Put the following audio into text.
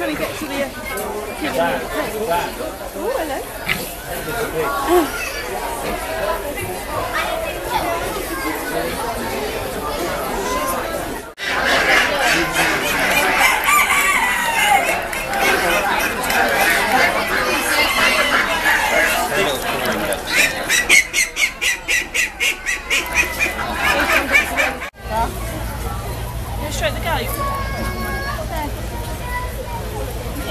trying to get to the. Uh, oh, hello. Straight the gate.